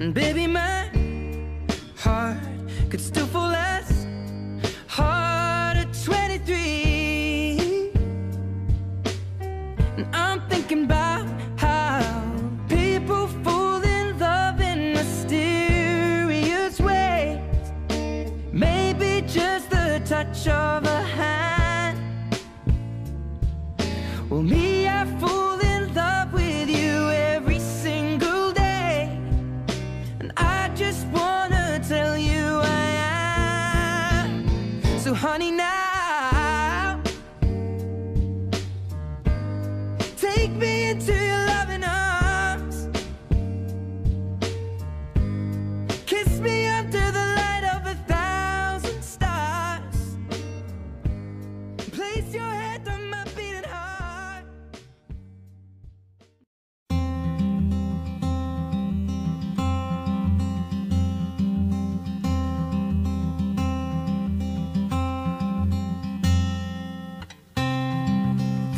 And baby, my heart could still fall as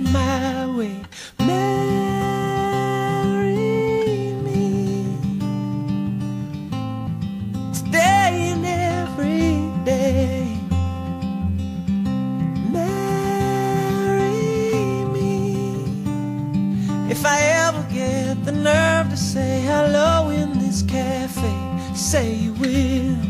my way. Marry me every day. Marry me if I ever get the nerve to say hello in this cafe. Say you will.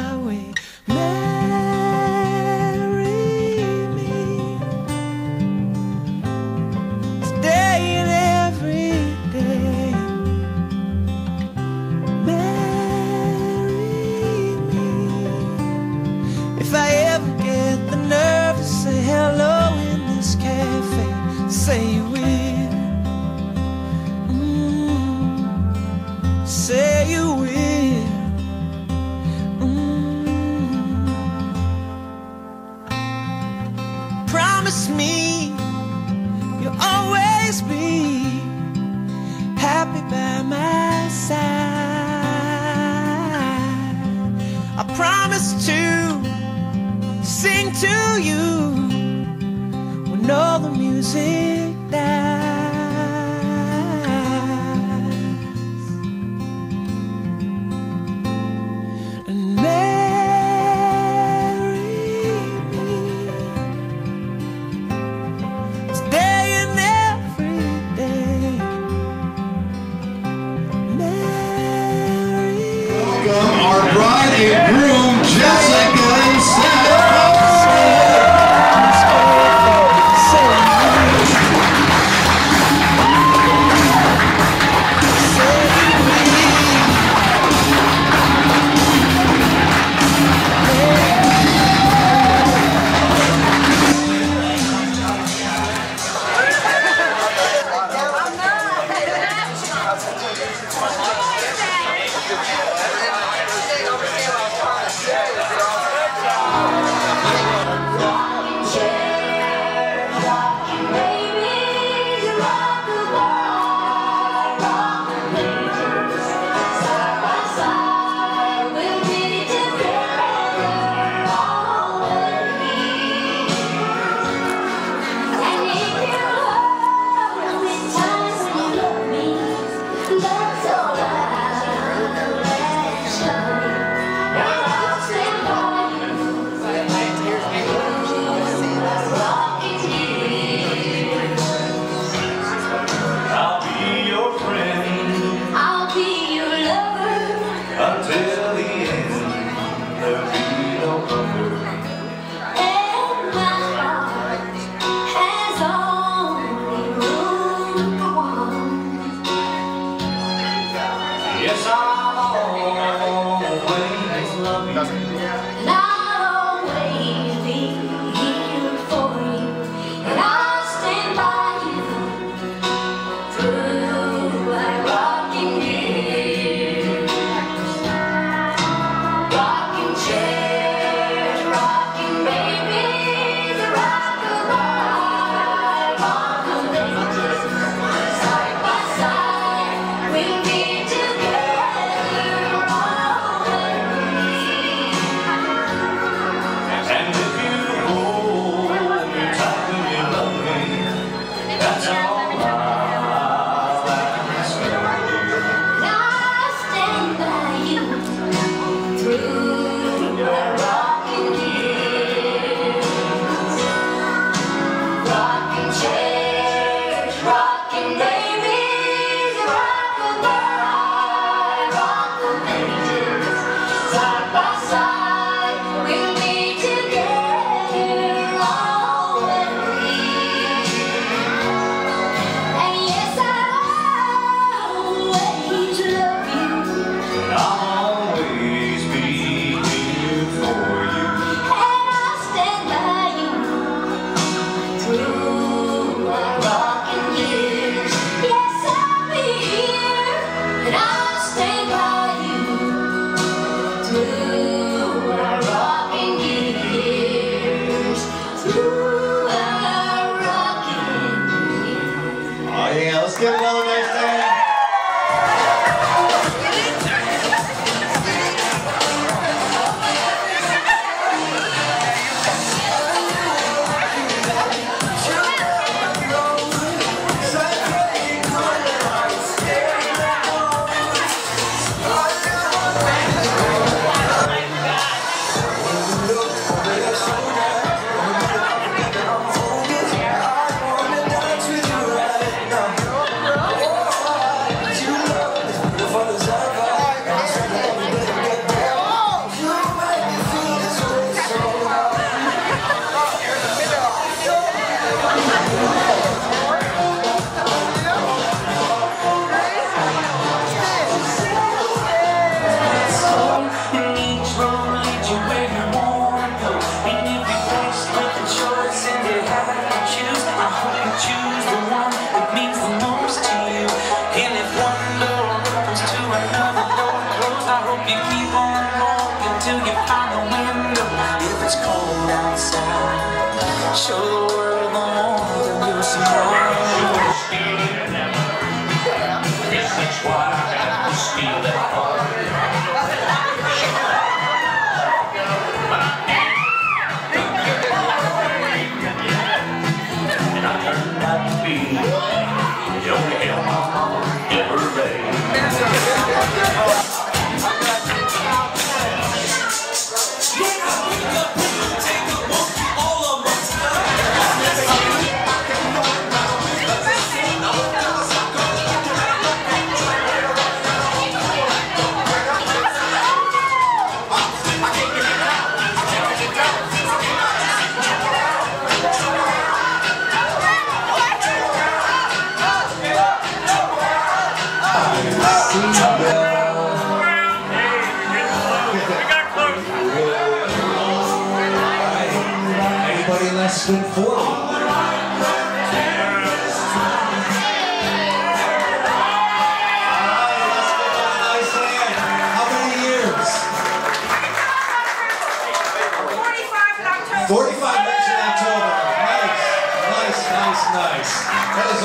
45 minutes in October. Nice, nice, nice, nice. That is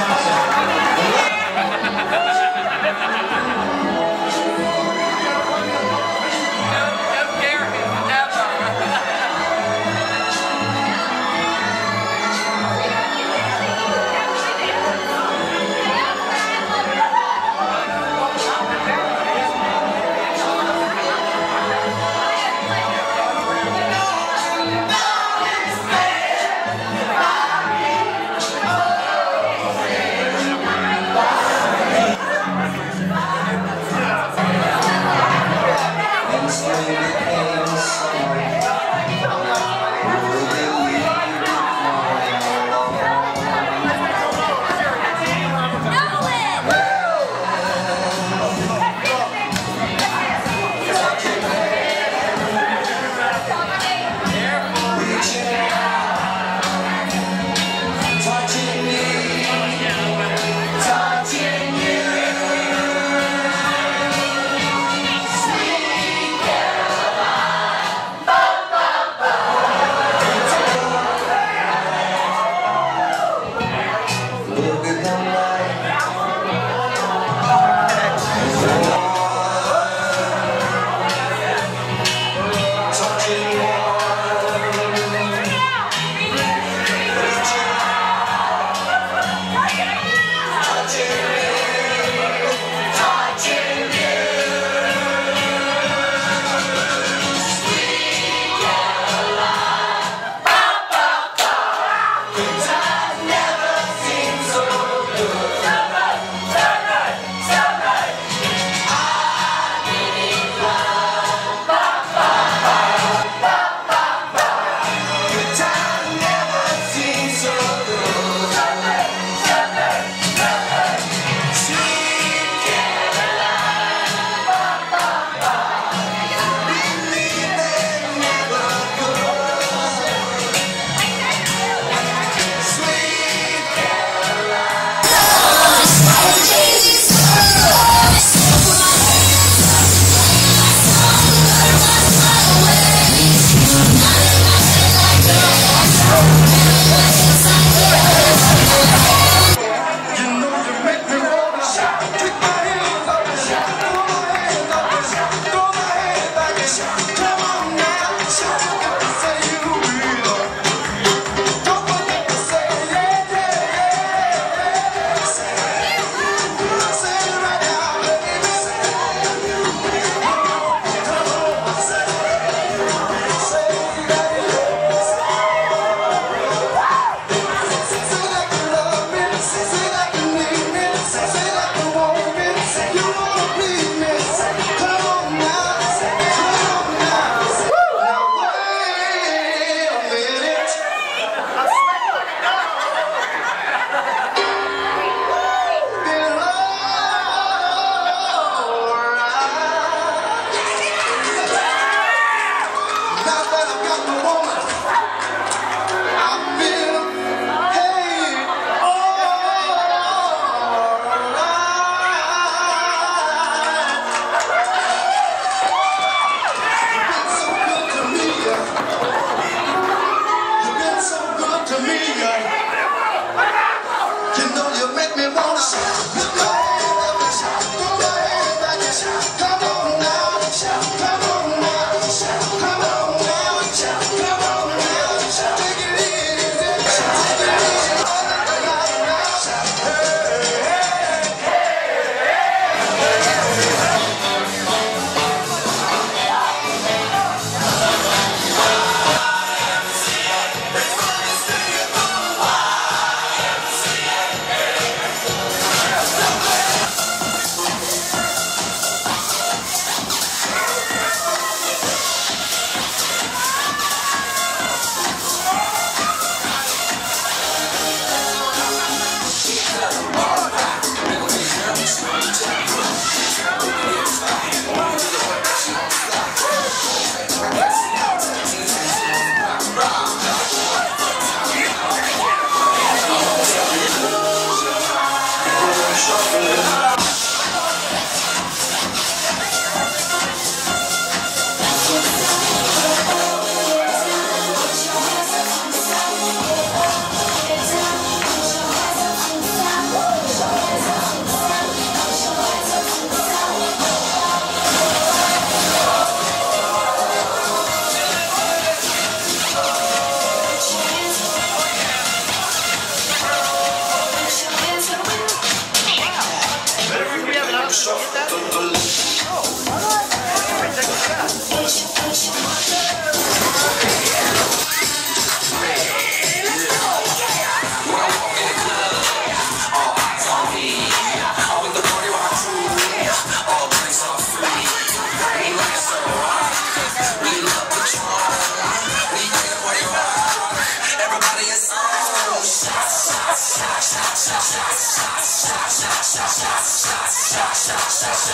awesome.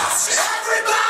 Everybody!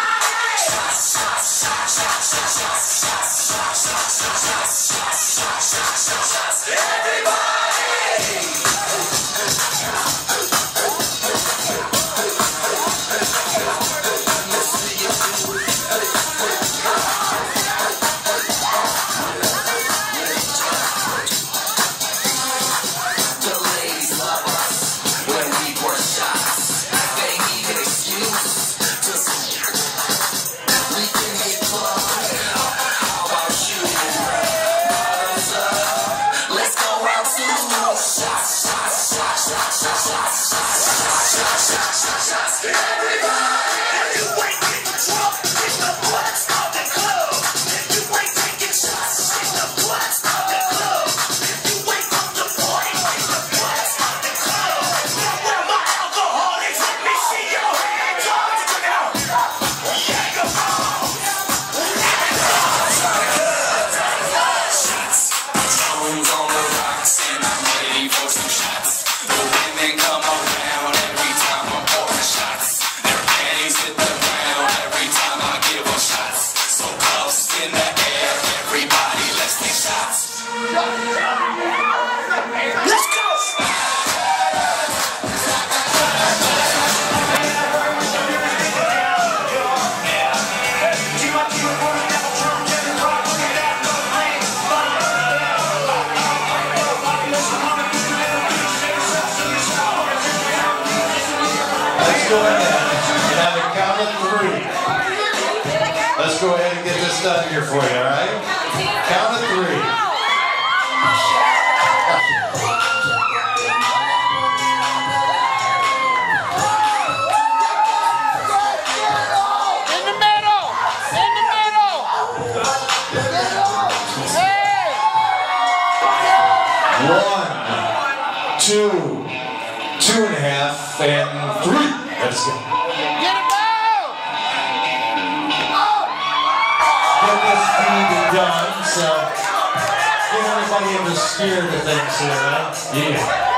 go ahead and have a count of three. Let's go ahead and get this done here for you, all right? Count of three. steer the thing here. Yeah.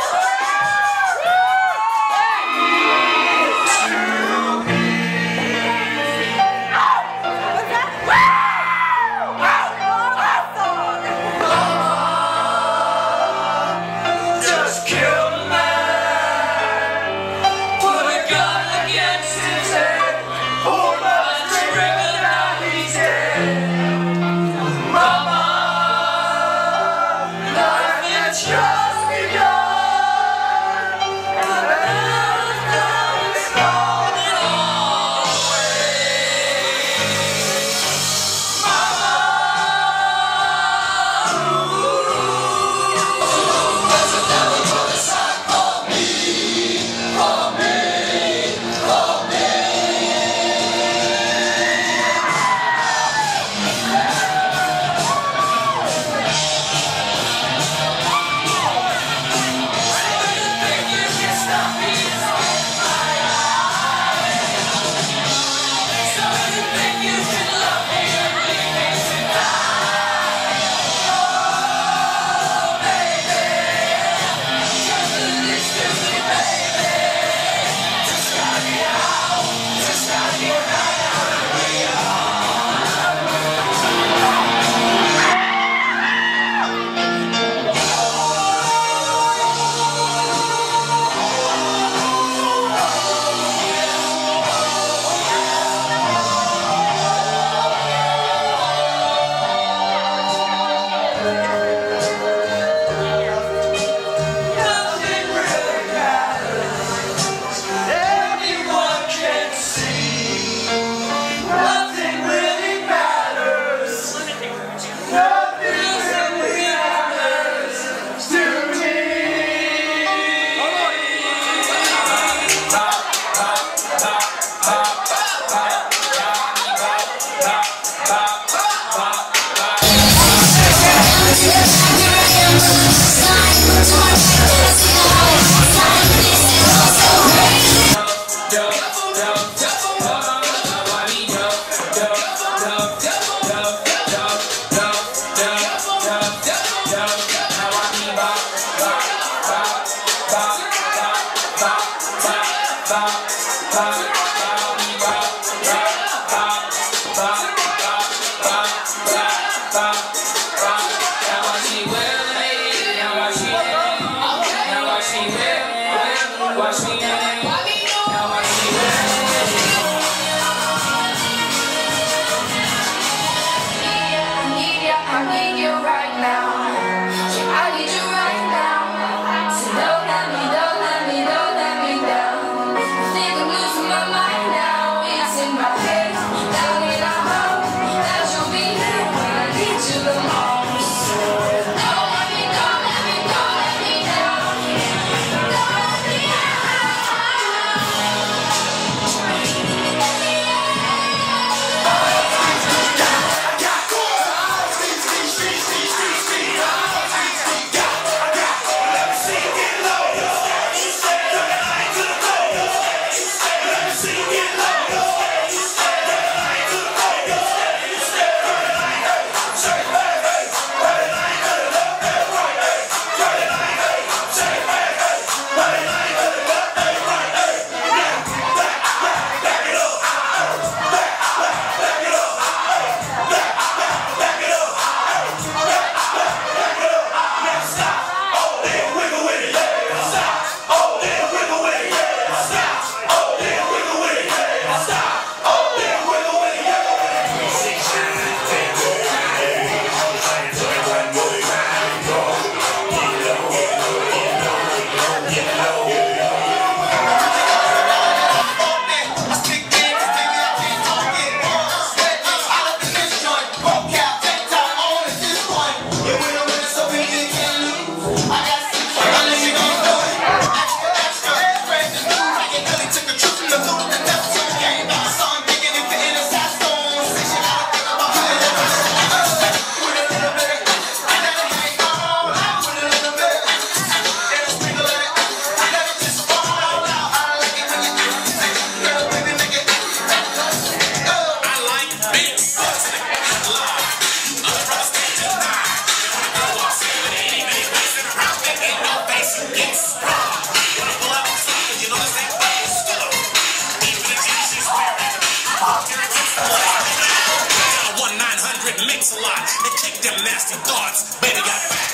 nasty thoughts. Baby got back.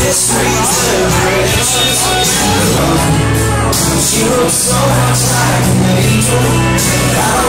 This streets of She looks so much like an angel